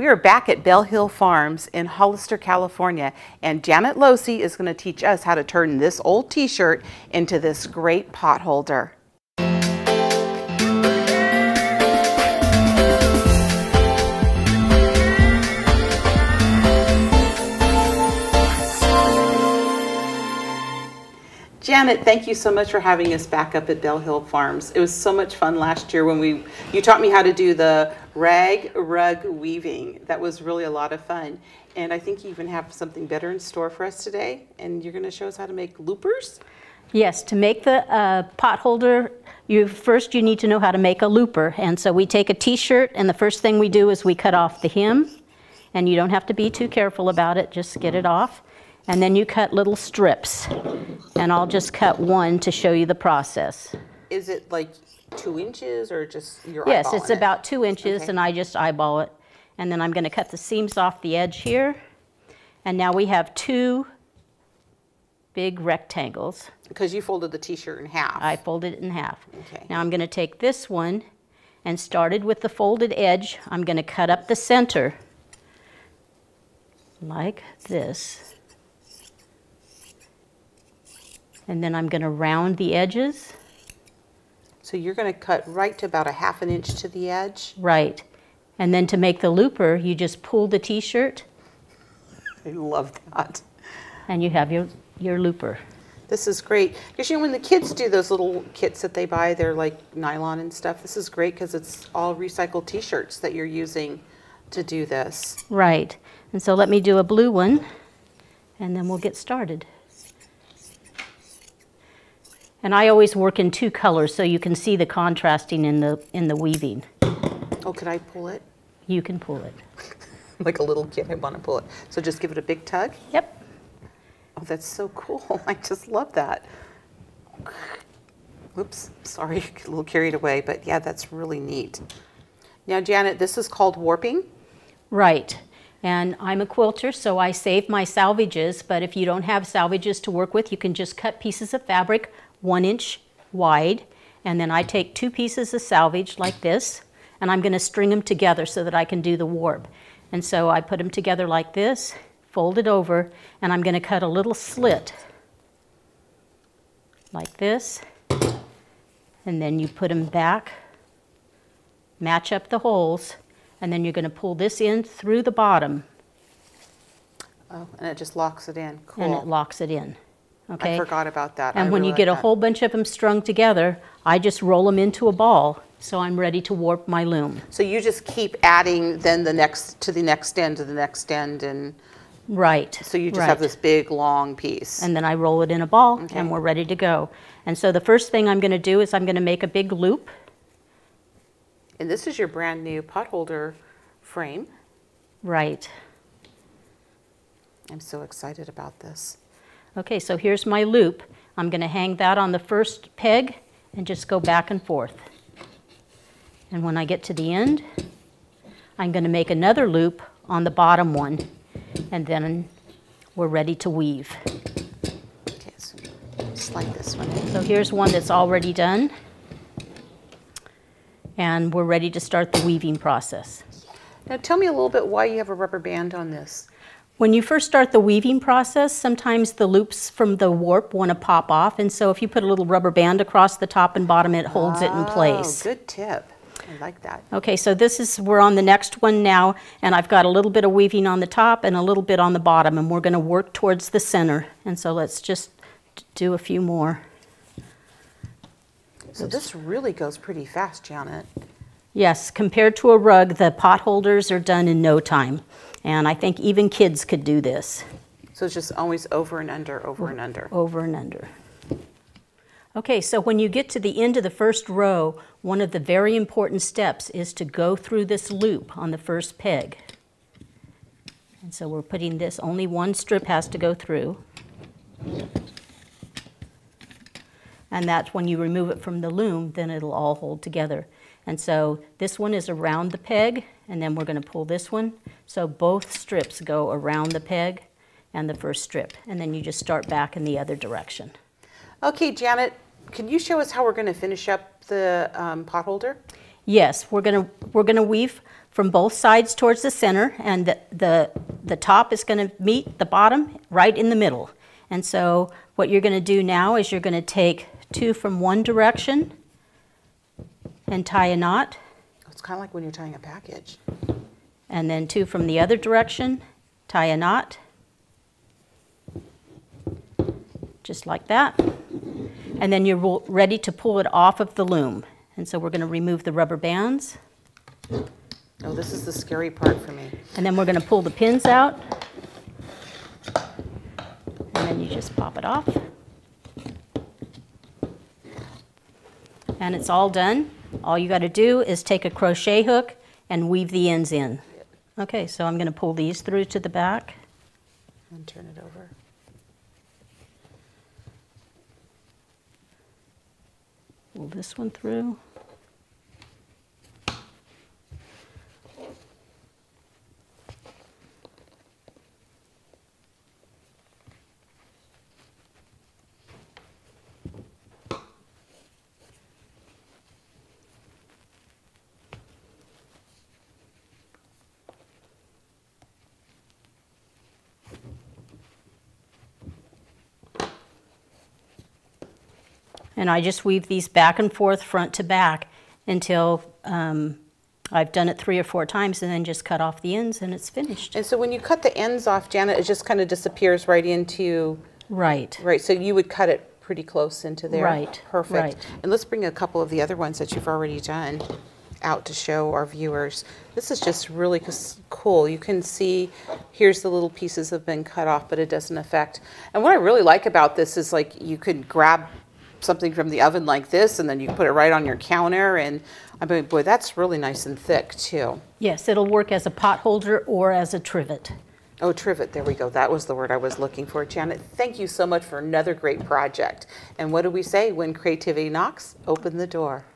We are back at Bell Hill Farms in Hollister, California, and Janet Locey is going to teach us how to turn this old t-shirt into this great pot holder. Janet, thank you so much for having us back up at Bell Hill Farms. It was so much fun last year when we you taught me how to do the rag rug weaving. That was really a lot of fun. And I think you even have something better in store for us today. And you're going to show us how to make loopers? Yes, to make the uh, pot holder, you first you need to know how to make a looper. And so we take a t-shirt and the first thing we do is we cut off the hem. And you don't have to be too careful about it, just get it off and then you cut little strips. And I'll just cut one to show you the process. Is it like two inches or just your Yes, it's it? about two inches okay. and I just eyeball it. And then I'm gonna cut the seams off the edge here. And now we have two big rectangles. Because you folded the t-shirt in half. I folded it in half. Okay. Now I'm gonna take this one and started with the folded edge, I'm gonna cut up the center like this. And then I'm going to round the edges. So you're going to cut right to about a half an inch to the edge? Right. And then to make the looper, you just pull the t-shirt. I love that. And you have your, your looper. This is great. Because you know, when the kids do those little kits that they buy, they're like nylon and stuff. This is great because it's all recycled t-shirts that you're using to do this. Right. And so let me do a blue one, and then we'll get started. And I always work in two colors so you can see the contrasting in the, in the weaving. Oh, could I pull it? You can pull it. like a little kid, I want to pull it. So just give it a big tug? Yep. Oh, that's so cool. I just love that. Oops, sorry, a little carried away, but yeah, that's really neat. Now, Janet, this is called warping? Right. And I'm a quilter, so I save my salvages, but if you don't have salvages to work with, you can just cut pieces of fabric one inch wide, and then I take two pieces of salvage like this, and I'm going to string them together so that I can do the warp. And so I put them together like this, fold it over, and I'm going to cut a little slit like this, and then you put them back, match up the holes, and then you're going to pull this in through the bottom. Oh, and it just locks it in. Cool. And it locks it in. Okay. I forgot about that. And I when you get a whole bunch of them strung together, I just roll them into a ball. So I'm ready to warp my loom. So you just keep adding then the next to the next end to the next end and Right. So you just right. have this big long piece. And then I roll it in a ball okay. and we're ready to go. And so the first thing I'm going to do is I'm going to make a big loop. And this is your brand new pot holder frame. Right. I'm so excited about this. Okay, so here's my loop. I'm going to hang that on the first peg and just go back and forth. And when I get to the end, I'm going to make another loop on the bottom one, and then we're ready to weave. Okay, so just like this one. So here's one that's already done, and we're ready to start the weaving process. Now tell me a little bit why you have a rubber band on this. When you first start the weaving process, sometimes the loops from the warp want to pop off, and so if you put a little rubber band across the top and bottom, it holds oh, it in oh, place. Oh good tip. I like that. Okay, so this is, we're on the next one now, and I've got a little bit of weaving on the top and a little bit on the bottom, and we're going to work towards the center. And so let's just do a few more. So this really goes pretty fast, Janet. Yes, compared to a rug, the potholders are done in no time. And I think even kids could do this. So it's just always over and under, over and under. Over and under. Okay, so when you get to the end of the first row, one of the very important steps is to go through this loop on the first peg. And so we're putting this, only one strip has to go through. And that's when you remove it from the loom, then it'll all hold together. And so this one is around the peg, and then we're going to pull this one. So both strips go around the peg and the first strip, and then you just start back in the other direction. Okay, Janet, can you show us how we're going to finish up the um, pot holder? Yes, we're going to we're going to weave from both sides towards the center, and the, the, the top is going to meet the bottom right in the middle. And so what you're going to do now is you're going to take two from one direction and tie a knot, It's kind of like when you're tying a package. and then two from the other direction, tie a knot, just like that. And then you're ready to pull it off of the loom. And so we're going to remove the rubber bands, Oh, this is the scary part for me. and then we're going to pull the pins out. And then you just pop it off. And it's all done. All you got to do is take a crochet hook and weave the ends in. Okay, so I'm going to pull these through to the back. And turn it over. Pull this one through. And I just weave these back and forth, front to back, until um, I've done it three or four times, and then just cut off the ends, and it's finished. And so when you cut the ends off, Janet, it just kind of disappears right into, Right. right, so you would cut it pretty close into there? Right, Perfect. right. And let's bring a couple of the other ones that you've already done out to show our viewers. This is just really cool. You can see, here's the little pieces have been cut off, but it doesn't affect. And what I really like about this is like you could grab something from the oven like this and then you put it right on your counter and I mean, boy, that's really nice and thick too. Yes, it'll work as a pot holder or as a trivet. Oh, trivet, there we go. That was the word I was looking for. Janet, thank you so much for another great project. And what do we say? When creativity knocks, open the door.